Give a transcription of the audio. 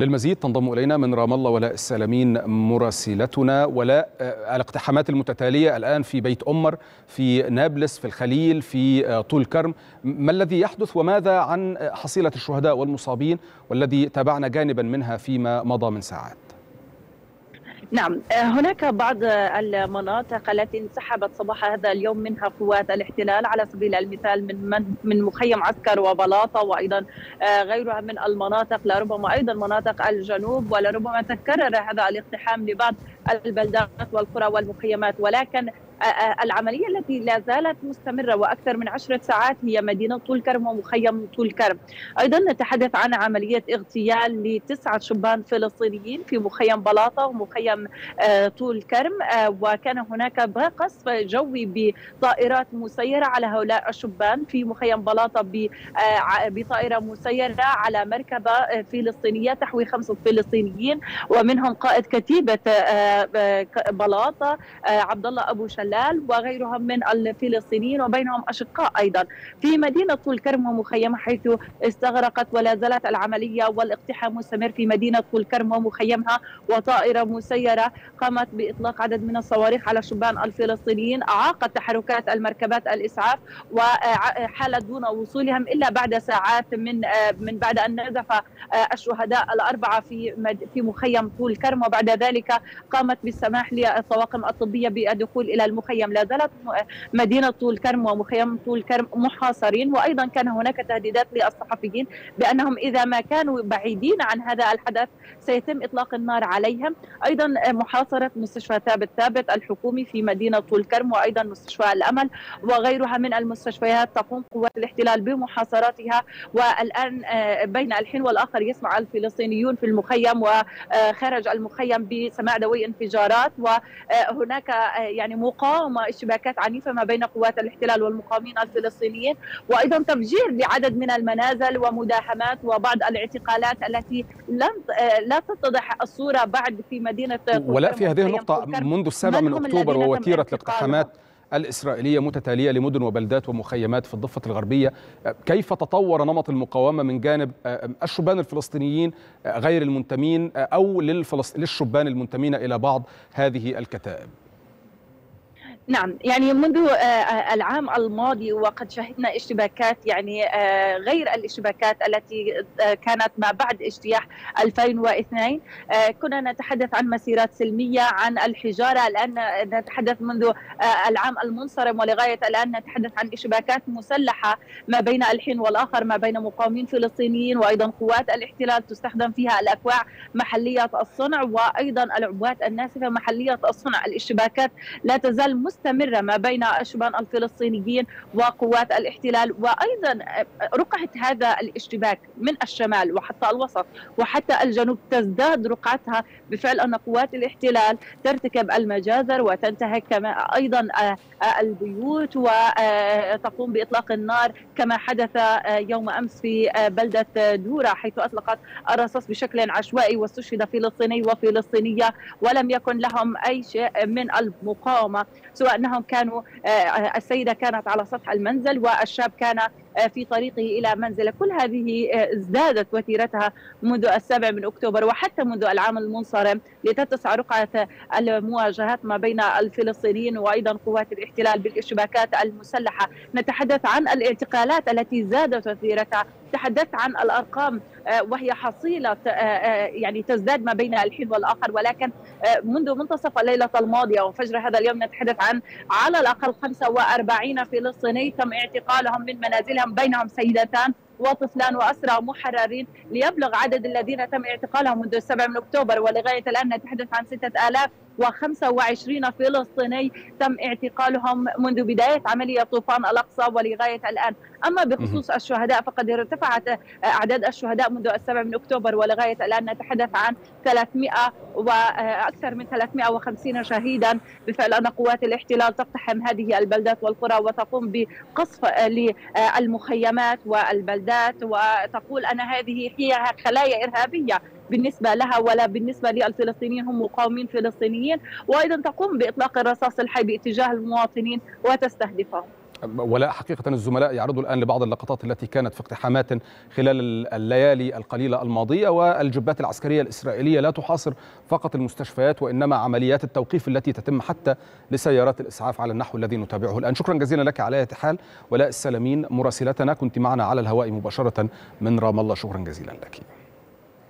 للمزيد تنضم إلينا من رام الله ولاء السلامين مراسلتنا ولاء الاقتحامات المتتالية الآن في بيت أمر في نابلس في الخليل في طول كرم. ما الذي يحدث وماذا عن حصيلة الشهداء والمصابين والذي تابعنا جانبا منها فيما مضى من ساعات؟ نعم هناك بعض المناطق التي انسحبت صباح هذا اليوم منها قوات الاحتلال. على سبيل المثال من من مخيم عسكر وبلاطة وأيضا غيرها من المناطق لربما أيضا مناطق الجنوب ولربما تكرر هذا الاقتحام لبعض البلدات والقرى والمخيمات. ولكن العملية التي لا زالت مستمرة وأكثر من عشرة ساعات هي مدينة طول كرم ومخيم طول كرم. أيضا نتحدث عن عملية اغتيال لتسعة شبان فلسطينيين في مخيم بلاطة ومخيم طول كرم وكان هناك قصف جوي بطائرات مسيرة على هؤلاء الشبان في مخيم بلاطة بطائرة مسيرة على مركبة فلسطينية تحوي خمسة فلسطينيين ومنهم قائد كتيبة بلاطة عبد الله أبو شلال. شلال وغيرهم من الفلسطينيين وبينهم أشقاء أيضا في مدينة طول كرم ومخيمة حيث استغرقت ولا زالت العملية والاقتحام مستمر في مدينة طول كرم ومخيمها. وطائرة مسيرة قامت بإطلاق عدد من الصواريخ على الشبان الفلسطينيين. أعاقت تحركات المركبات الإسعاف وحالت دون وصولهم إلا بعد ساعات من من بعد أن نزف الشهداء الأربعة في في مخيم طول كرم وبعد ذلك قامت بالسماح للطواقم الطبية بالدخول إلى المخيم. لا زالت مدينة طول كرم ومخيم طول كرم محاصرين وأيضا كان هناك تهديدات للصحفيين بأنهم إذا ما كانوا بعيدين عن هذا الحدث سيتم إطلاق النار عليهم. أيضا محاصرة مستشفى ثابت ثابت الحكومي في مدينة طول كرم وأيضا مستشفى الأمل وغيرها من المستشفيات تقوم قوات الاحتلال بمحاصرتها والآن بين الحين والآخر يسمع الفلسطينيون في المخيم وخارج المخيم بسماع دوي انفجارات وهناك يعني مقاومة اشتباكات عنيفة ما بين قوات الاحتلال والمقاومين الفلسطينيين وأيضا تفجير لعدد من المنازل ومداهمات وبعض الاعتقالات التي لم لا تتضح الصورة بعد في مدينة ولا في هذه النقطة منذ السابع من أكتوبر ووتيرة الاقتحامات الإسرائيلية متتالية لمدن وبلدات ومخيمات في الضفة الغربية. كيف تطور نمط المقاومة من جانب الشبان الفلسطينيين غير المنتمين أو للشبان المنتمين إلى بعض هذه الكتائب؟ نعم يعني منذ العام الماضي وقد شهدنا اشتباكات يعني غير الاشتباكات التي كانت ما بعد اجتياح 2002 كنا نتحدث عن مسيرات سلمية عن الحجارة الان نتحدث منذ العام المنصرم ولغاية الآن نتحدث عن اشتباكات مسلحة ما بين الحين والآخر ما بين مقاومين فلسطينيين وأيضا قوات الاحتلال تستخدم فيها الأكواع محليه الصنع وأيضا العبوات الناسفة محليه الصنع. الاشتباكات لا تزال مستمرة ما بين الشبان الفلسطينيين وقوات الاحتلال وأيضا رقعة هذا الاشتباك من الشمال وحتى الوسط وحتى الجنوب تزداد رقعتها بفعل أن قوات الاحتلال ترتكب المجازر وتنتهك كما أيضا البيوت وتقوم بإطلاق النار كما حدث يوم أمس في بلدة دورة حيث أطلقت الرصاص بشكل عشوائي واستشهد فلسطيني وفلسطينية ولم يكن لهم أي شيء من المقاومة. سواء أنهم كانوا السيدة كانت على سطح المنزل والشاب كان في طريقه إلى منزله، كل هذه ازدادت وتيرتها منذ السابع من أكتوبر وحتى منذ العام المنصرم لتتسع رقعة المواجهات ما بين الفلسطينيين وأيضا قوات الاحتلال بالاشتباكات المسلحة، نتحدث عن الاعتقالات التي زادت وتيرتها، تحدثت عن الأرقام وهي حصيلة يعني تزداد ما بين الحين والاخر ولكن منذ منتصف الليلة الماضية وفجر هذا اليوم نتحدث عن على الأقل 45 فلسطيني تم اعتقالهم من منازلهم بينهم سيدتان وطفلان وأسرى محررين ليبلغ عدد الذين تم اعتقالهم منذ السبع من أكتوبر ولغاية الآن نتحدث عن 6025 فلسطيني تم اعتقالهم منذ بداية عملية طوفان الأقصى ولغاية الآن. أما بخصوص الشهداء فقد ارتفعت أعداد الشهداء منذ السبع من أكتوبر ولغاية الآن. نتحدث عن 300 وأكثر من 350 شهيدا. بفعل أن قوات الاحتلال تقتحم هذه البلدات والقرى وتقوم بقصف للمخيمات والبلدات. وتقول أن هذه هي خلايا إرهابية. بالنسبة لها ولا بالنسبة للفلسطينيين هم مقاومين فلسطينيين. وأيضا تقوم بإطلاق الرصاص الحي باتجاه المواطنين وتستهدفهم. ولا حقيقة الزملاء يعرضوا الآن لبعض اللقطات التي كانت في اقتحامات خلال الليالي القليلة الماضية والجبات العسكرية الإسرائيلية لا تحاصر فقط المستشفيات وإنما عمليات التوقيف التي تتم حتى لسيارات الإسعاف على النحو الذي نتابعه الآن. شكرا جزيلا لك على حال ولاء السلامين مراسلتنا. كنت معنا على الهواء مباشرة من رام الله. شكرا جزيلا لك.